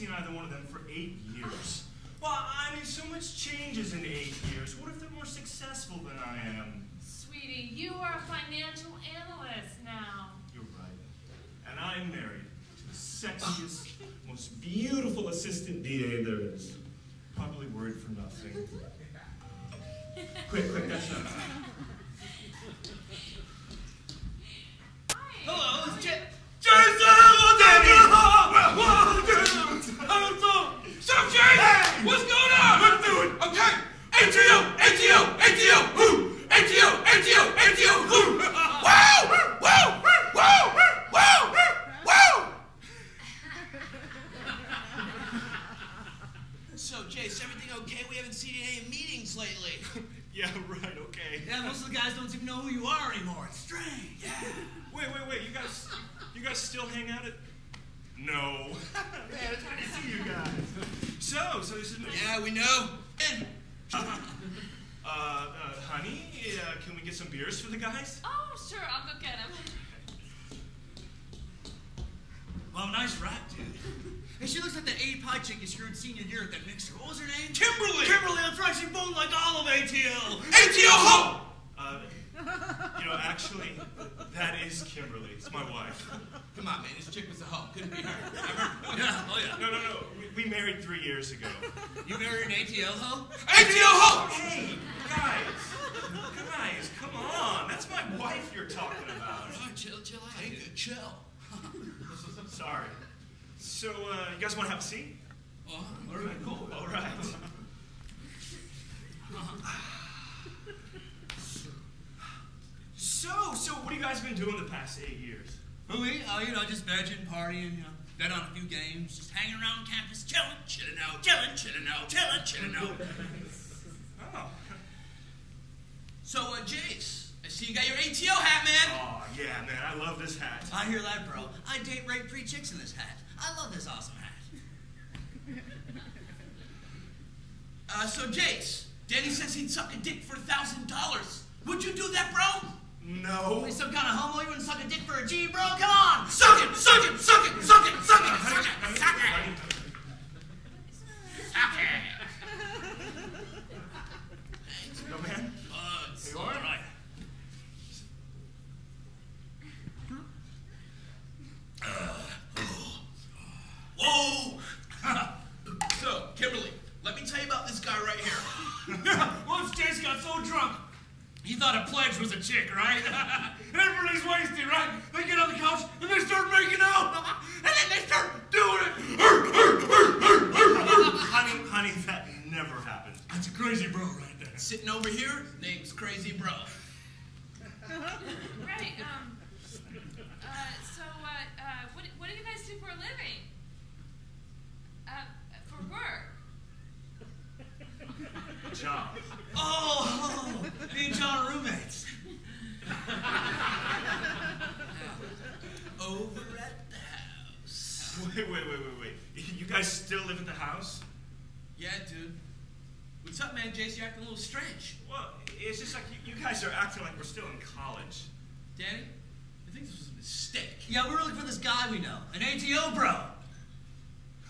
seen either one of them for eight years. Well, I mean, so much changes in eight years. What if they're more successful than I am? Sweetie, you are a financial analyst now. You're right. And I'm married to the sexiest, most beautiful assistant DA there is. Probably worried for nothing. quick, quick, that's enough. What's going on? What doing? Okay. ATO, ATO, ATO, who? ATO, ATO, ATO, who? Wow! Wow! Wow! Wow! Wow! So, Jace, everything okay? We haven't seen you in any meetings lately. Yeah, right, okay. Yeah, most of the guys don't even know who you are anymore. It's strange. Yeah. Wait, wait, wait, you guys, you guys still hang out at? No. Man, So, so this Yeah, we know. Uh, uh, honey, uh, can we get some beers for the guys? Oh, sure, I'll go get them. Well, nice rap, dude. Hey, she looks like that A pie chick you screwed senior year at that mixer. What was her name? Kimberly! Kimberly, that's right. She boned like all of ATL. ATO, ho! Uh, you know, actually, that is Kimberly. It's my wife. Come on, man. This chick was a hoe. Couldn't be her. Yeah, oh yeah. No, no, no. We, we married three years ago. You married an ATO hoe? ATO, ho! Hey, guys, guys, come on. That's my wife you're talking about. Right, chill, chill out. Take a chill. Sorry. So, uh, you guys want to have a seat? Oh, all right, cool. All right. So, what have you guys been doing the past eight years? Who we? Oh, you know, just vegging, partying, you know, bet on a few games, just hanging around campus, chilling, chilling out, chilling, chilling out, chilling, chilling out. Oh, So, uh, Jace, I see you got your ATO hat, man. oh yeah, man, I love this hat. I hear that, bro. I date rape three chicks in this hat. I love this awesome hat. Uh, so, Jace, Danny says he'd suck a dick for a thousand dollars. Would you do that, bro? No. You some kind of homo? You wouldn't suck a dick for a G, bro? Come on! Suck it, suck it, suck it, suck it, suck it, suck it, suck it. Honey, Suck it. No, man. Uh, it's You all all right? right. Whoa! so, Kimberly, let me tell you about this guy right here. Once Jace got so drunk, he thought a pledge was a chick, right? Everybody's wasted, right? They get on the couch and they start making out, and then they start doing it. honey, honey, that never happened. That's a crazy bro right there. Sitting over here, name's Crazy Bro. Right, um, uh, so, uh, uh, what, what do you guys do for a living? Uh, for work? Job. Oh, me and John are roommates. Over at the house. Wait, wait, wait, wait, wait. You guys still live at the house? Yeah, dude. What's up, man? Jace, you're acting a little strange. Well, it's just like you, you guys are acting like we're still in college. Danny, I think this was a mistake. Yeah, we're looking for this guy we know, an ATO bro.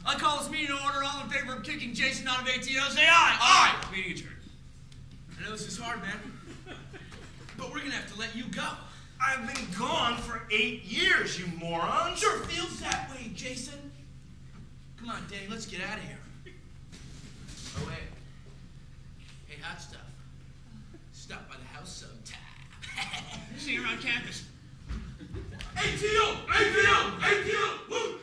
I call this meeting to order. All in favor of kicking Jason out of ATO? Say aye. Aye. Meeting adjourned. I know this is hard, man. But we're gonna have to let you go. I've been gone for eight years, you moron. Sure feels that way, Jason. Come on, Danny, let's get out of here. Oh, wait. Hey, hot stuff. Stop by the house sometime. See you around campus. ATO! ATO! ATO! Woo!